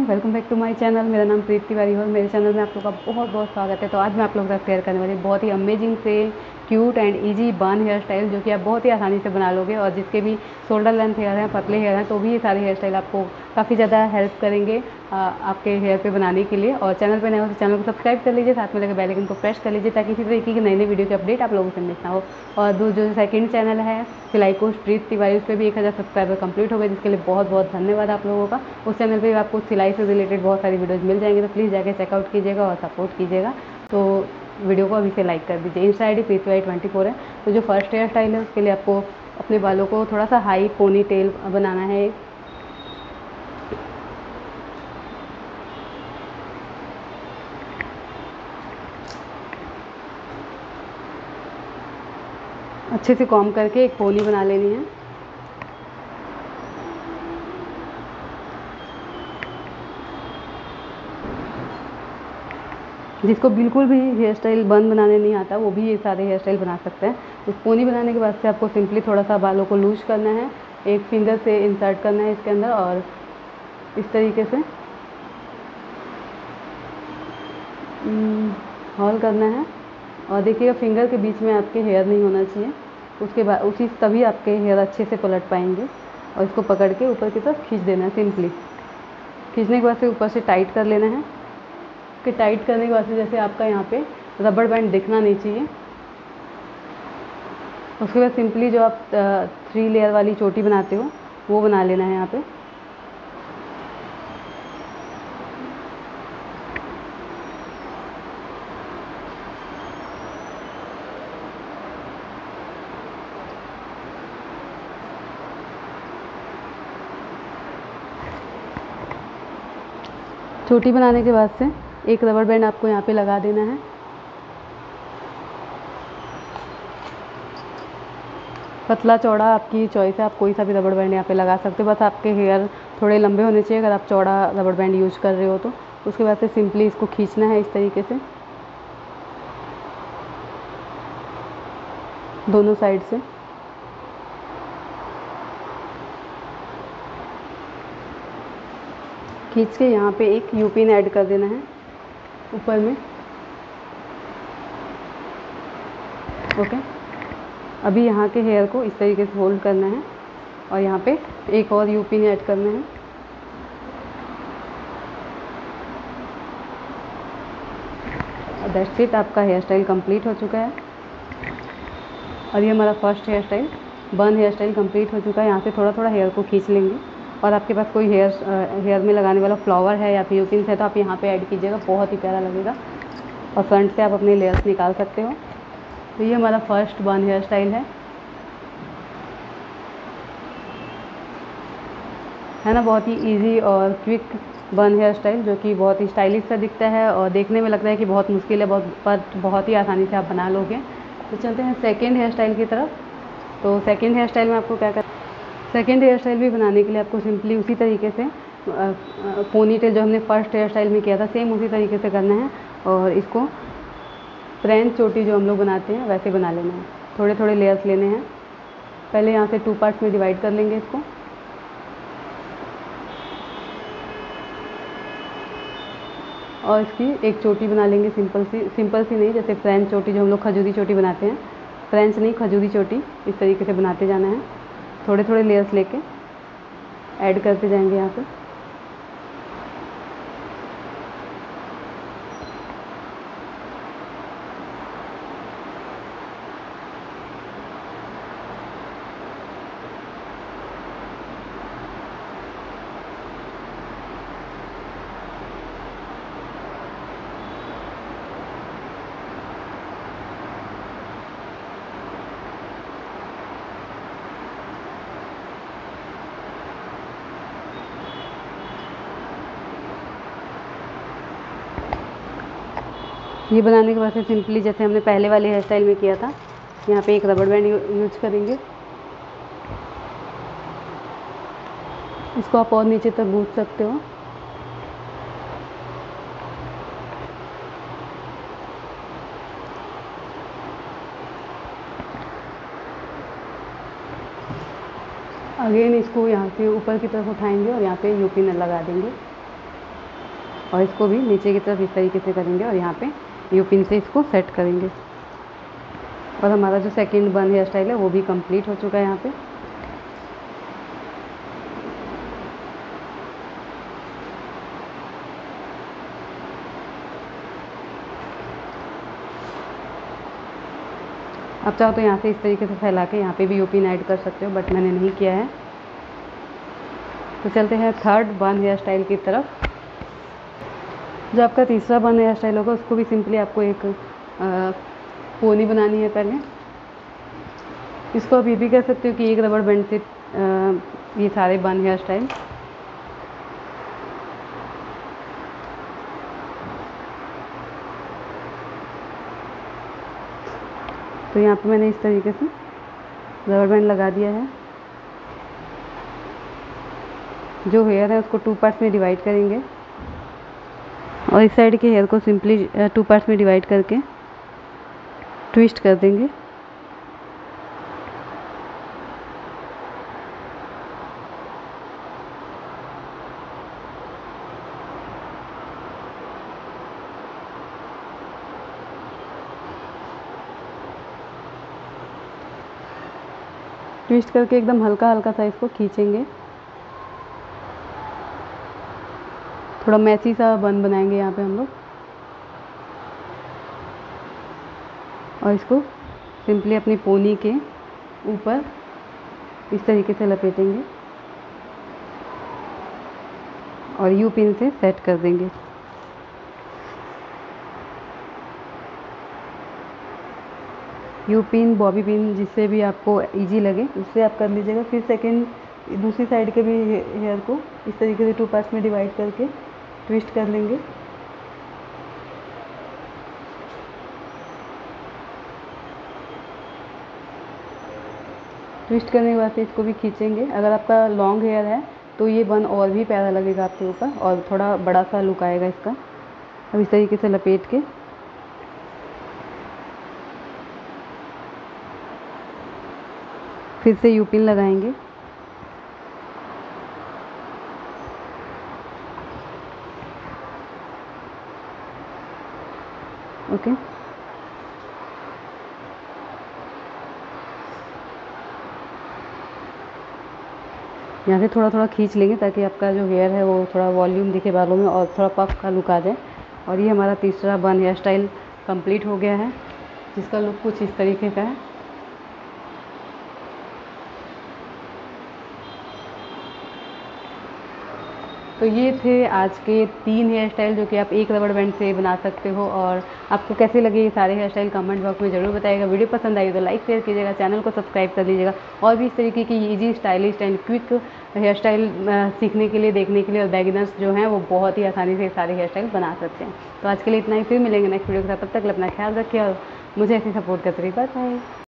Everyone welcome back to my channel मेरा नाम प्रीति तिवारी और मेरे चैनल में आप लोग का बहुत बहुत स्वागत है। तो आज मैं आप लोगों का शेयर करने वाली बहुत ही अमेजिंग से cute and easy bun hair style जो कि आप बहुत ही आसानी से बना लोगे और जिसके भी शोल्डर लेंथ हेयर हैं, पतले हेयर हैं तो भी ये सारे हेयर स्टाइल आपको काफ़ी ज़्यादा हेल्प करेंगे आपके हेयर पे बनाने के लिए। और चैनल पे नए हो तो चैनल को सब्सक्राइब कर लीजिए, साथ में लगे बेल आइकन को प्रेस कर लीजिए, ताकि इसी तरीके की नई नई वीडियो की अपडेट आप लोगों से मिस ना हो। और दो, जो सेकंड चैनल है, सिलाई कोच प्रीत तिवारी, उस पर भी एक हज़ार सब्सक्राइबर कंप्लीट हो गए, जिसके लिए बहुत बहुत धन्यवाद आप लोगों का। उस चैनल पर आपको सिलाई से रिलेटेड बहुत सारी वीडियोज़ मिल जाएँगे तो प्लीज़ जाकर चेकआउट कीजिएगा और सपोर्ट कीजिएगा। तो वीडियो को अभी से लाइक कर दीजिए। Insta I D P Y twenty four है। तो जो फ़र्स्ट हेयर स्टाइल है, उसके लिए आपको अपने बालों को थोड़ा सा हाई पोनी टेल बनाना है। अच्छे से कॉम करके एक पोनी बना लेनी है। जिसको बिल्कुल भी हेयर स्टाइल बंद बनाने नहीं आता वो भी ये सारे हेयर स्टाइल बना सकते हैं। तो पोनी बनाने के बाद से आपको सिंपली थोड़ा सा बालों को लूज करना है एक फिंगर से इंसर्ट करना है इसके अंदर और इस तरीके से हॉल हम्म, करना है। और देखिएगा फिंगर के बीच में आपके हेयर नहीं होना चाहिए। उसके बाद उसी तभी आपके हेयर अच्छे से पलट पाएँगे। और इसको पकड़ के ऊपर की तरफ़ खींच देना है सिंपली खींचने के बाद से ऊपर से टाइट कर लेना है। कि टाइट करने के से जैसे आपका यहाँ पे रबड़ बैंड दिखना नहीं चाहिए। उसके बाद सिंपली जो आप थ्री लेयर वाली चोटी बनाते हो, वो बना लेना है यहाँ पे। चोटी बनाने के बाद से एक रबर बैंड आपको यहाँ पे लगा देना है। पतला चौड़ा आपकी चॉइस है, आप कोई सा भी रबड़ बैंड यहाँ पे लगा सकते हो। बस आपके हेयर थोड़े लंबे होने चाहिए, अगर आप चौड़ा रबड़ बैंड यूज़ कर रहे हो तो। उसके बाद से सिंपली इसको खींचना है इस तरीके से। दोनों साइड से। खींच के यहाँ पे एक यू पिन ऐड कर देना है। ऊपर में। ओके। अभी यहाँ के हेयर को इस तरीके से होल्ड करना है और यहाँ पे एक और यू पिन ऐड करना है। इट आपका हेयर स्टाइल कंप्लीट हो चुका है। और ये हमारा first hair style bun hair style complete हो चुका है। यहाँ से थोड़ा थोड़ा हेयर को खींच लेंगे। और आपके पास कोई हेयर हेयर में लगाने वाला फ्लावर है या यूपिन है तो आप यहाँ पे ऐड कीजिएगा, बहुत ही प्यारा लगेगा। और फ्रंट से आप अपने लेयर्स निकाल सकते हो। तो ये हमारा फ़र्स्ट बन हेयर स्टाइल है। है ना, बहुत ही इजी और क्विक बन हेयर स्टाइल जो कि बहुत ही स्टाइलिश सा दिखता है और देखने में लगता है कि बहुत मुश्किल है, बहुत पर बहुत ही आसानी से आप बना लोगे। तो चलते हैं सेकेंड हेयर स्टाइल की तरफ़। तो सेकेंड हेयर स्टाइल में आपको क्या कर सेकेंड हेयर स्टाइल भी बनाने के लिए आपको सिंपली उसी तरीके से पोनी टेल जो हमने फ़र्स्ट हेयर स्टाइल में किया था सेम उसी तरीके से करना है और इसको फ्रेंच चोटी जो हम लोग बनाते हैं वैसे बना लेना है। थोड़े थोड़े लेयर्स लेने हैं। पहले यहाँ से टू पार्ट्स में डिवाइड कर लेंगे इसको। और इसकी एक चोटी बना लेंगे सिंपल सी सिंपल सी नहीं, जैसे फ्रेंच चोटी जो हम लोग खजूरी चोटी बनाते हैं। फ्रेंच नहीं, खजूरी चोटी, इस तरीके से बनाते जाना है। थोड़े थोड़े लेयर्स लेके ऐड करते जाएँगे यहाँ पे। ये बनाने के बाद से सिंपली जैसे हमने पहले वाले हेयर स्टाइल में किया था, यहाँ पे एक रबड़ बैंड यूज़ करेंगे। इसको आप और नीचे तक गूंथ सकते हो। अगेन इसको यहाँ से ऊपर की तरफ़ उठाएँगे और यहाँ पे यूपी में लगा देंगे। और इसको भी नीचे की तरफ़ इस तरीके से करेंगे और यहाँ पे यू पिन से इसको सेट करेंगे। और हमारा जो सेकंड बन हेयर स्टाइल है, वो भी कंप्लीट हो चुका है यहाँ पे। आप चाहो तो यहाँ से इस तरीके से फैला के यहाँ पे भी यूपिन ऐड कर सकते हो बट मैंने नहीं किया है। तो चलते हैं थर्ड बन हेयर स्टाइल की तरफ़। जो आपका तीसरा बन हेयर स्टाइल होगा, उसको भी सिंपली आपको एक पोनी बनानी है पहले। इसको आप ये भी कह सकते हो कि एक रबड़ बैंड से ये सारे बन हेयर स्टाइल तो यहाँ पे मैंने इस तरीके से रबर बैंड लगा दिया है। जो हेयर है, उसको टू पार्ट्स में डिवाइड करेंगे। और इस साइड के हेयर को सिंपली टू पार्ट्स में डिवाइड करके ट्विस्ट कर देंगे। ट्विस्ट करके एकदम हल्का हल्का सा इसको खींचेंगे। थोड़ा मैसी सा बन बनाएँगे यहाँ पे हम लोग। और इसको सिंपली अपनी पोनी के ऊपर इस तरीके से लपेटेंगे। और यू पिन से सेट कर देंगे। यू पिन, बॉबी पिन जिससे भी आपको इजी लगे, उससे आप कर लीजिएगा। फिर सेकेंड दूसरी साइड के भी हेयर को इस तरीके से टू पार्ट्स में डिवाइड करके ट्विस्ट कर लेंगे। ट्विस्ट करने के बाद से इसको भी खींचेंगे। अगर आपका लॉन्ग हेयर है तो ये बन और भी प्यारा लगेगा आपके ऊपर और थोड़ा बड़ा सा लुक आएगा इसका। अब इस तरीके से लपेट के। फिर से यूपिन लगाएँगे। ओके यहाँ से थोड़ा थोड़ा खींच लेंगे ताकि आपका जो हेयर है वो थोड़ा वॉल्यूम दिखे बालों में और थोड़ा पफ का लुक आ जाए। और ये हमारा तीसरा बन हेयर स्टाइल कंप्लीट हो गया है, जिसका लुक कुछ इस तरीके का है। तो ये थे आज के तीन हेयर स्टाइल जो कि आप एक रबड़ बैंड से बना सकते हो और आपको कैसे लगे ये सारे हेयर स्टाइल कमेंट बॉक्स में ज़रूर बताइएगा। वीडियो पसंद आई तो लाइक शेयर कीजिएगा चैनल को सब्सक्राइब कर लीजिएगा और भी इस तरीके की easy stylish and quick hair style सीखने के लिए, देखने के लिए और बैगिनर्स जो हैं वो बहुत ही आसानी से सारे हेयर स्टाइल बना सकते हैं। तो आज के लिए इतना ही। फिर मिलेंगे नेक्स्ट वीडियो के साथ। तब तक अपना ख्याल रखिए और मुझे ऐसी सपोर्ट करते रहिए। बाय